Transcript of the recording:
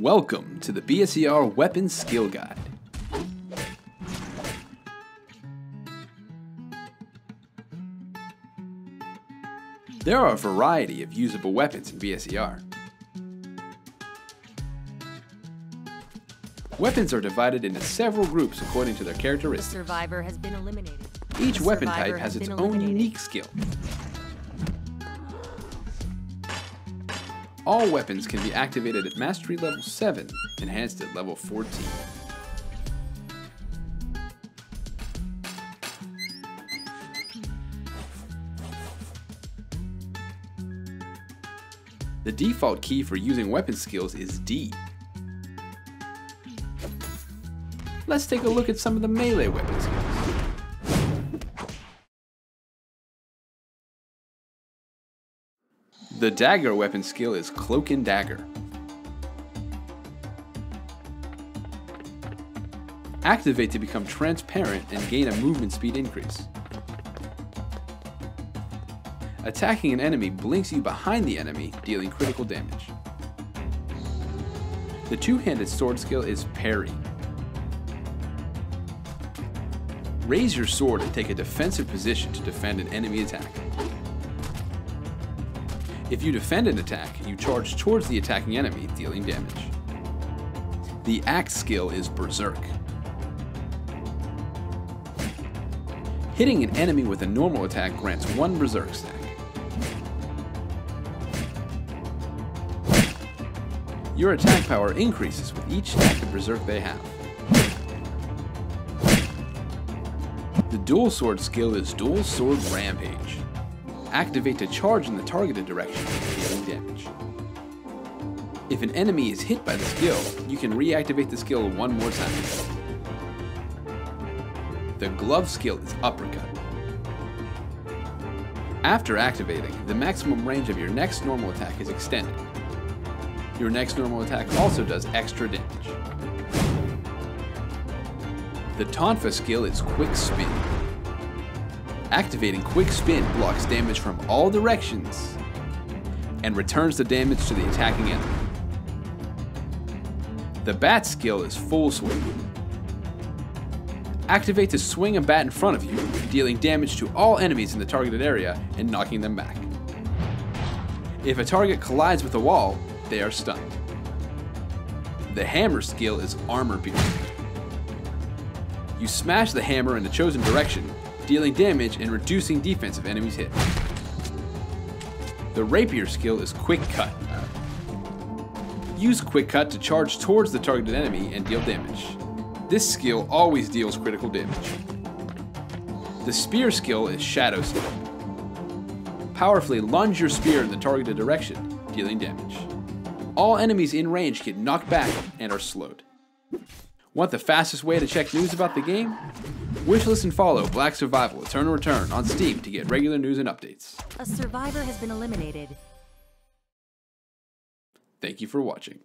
Welcome to the BSER Weapons Skill Guide. There are a variety of usable weapons in BSER. Weapons are divided into several groups according to their characteristics. survivor has been eliminated. Each The weapon type has its own unique skill. All weapons can be activated at Mastery level 7, enhanced at level 14. The default key for using weapon skills is D. Let's take a look at some of the melee weapon The dagger weapon skill is Cloak and Dagger. Activate to become transparent and gain a movement speed increase. Attacking an enemy blinks you behind the enemy, dealing critical damage. The two-handed sword skill is Parry. Raise your sword and take a defensive position to defend an enemy attack. If you defend an attack, you charge towards the attacking enemy, dealing damage. The axe skill is Berserk. Hitting an enemy with a normal attack grants one Berserk stack. Your attack power increases with each stack of Berserk they have. The dual sword skill is Dual Sword Rampage. Activate to charge in the targeted direction, dealing damage. If an enemy is hit by the skill, you can reactivate the skill one more time. The glove skill is Uppercut. After activating, the maximum range of your next normal attack is extended. Your next normal attack also does extra damage. The Tonfa skill is Quick Spin. Activating Quick Spin blocks damage from all directions and returns the damage to the attacking enemy. The Bat skill is Full Swing. Activate to swing a bat in front of you, dealing damage to all enemies in the targeted area and knocking them back. If a target collides with a wall, they are stunned. The Hammer skill is Armor Piercing. You smash the hammer in the chosen direction, dealing damage and reducing defense if enemies hit. The rapier skill is Quick Cut. Use Quick Cut to charge towards the targeted enemy and deal damage. This skill always deals critical damage. The spear skill is Shadow Step. Powerfully lunge your spear in the targeted direction, dealing damage. All enemies in range get knocked back and are slowed. Want the fastest way to check news about the game? Wishlist and follow Black Survival Eternal Return on Steam to get regular news and updates. A survivor has been eliminated. Thank you for watching.